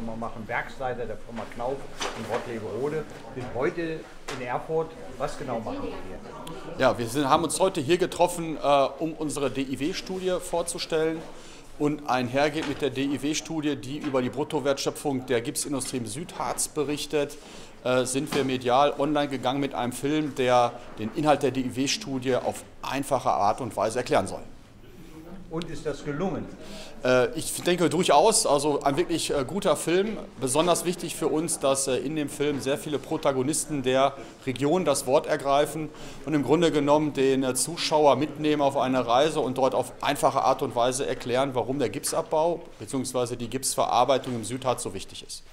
nochmal machen, Werksleiter der Firma Knauf in Rottleberode. Bin heute in Erfurt. Was genau machen wir hier? Ja, wir sind, haben uns heute hier getroffen, äh, um unsere DIW-Studie vorzustellen und einhergeht mit der DIW-Studie, die über die Bruttowertschöpfung der Gipsindustrie im Südharz berichtet, äh, sind wir medial online gegangen mit einem Film, der den Inhalt der DIW-Studie auf einfache Art und Weise erklären soll. Und ist das gelungen? Äh, ich denke durchaus, also ein wirklich äh, guter Film. Besonders wichtig für uns, dass äh, in dem Film sehr viele Protagonisten der Region das Wort ergreifen und im Grunde genommen den Zuschauer mitnehmen auf eine Reise und dort auf einfache Art und Weise erklären, warum der Gipsabbau bzw. die Gipsverarbeitung im Südharz so wichtig ist.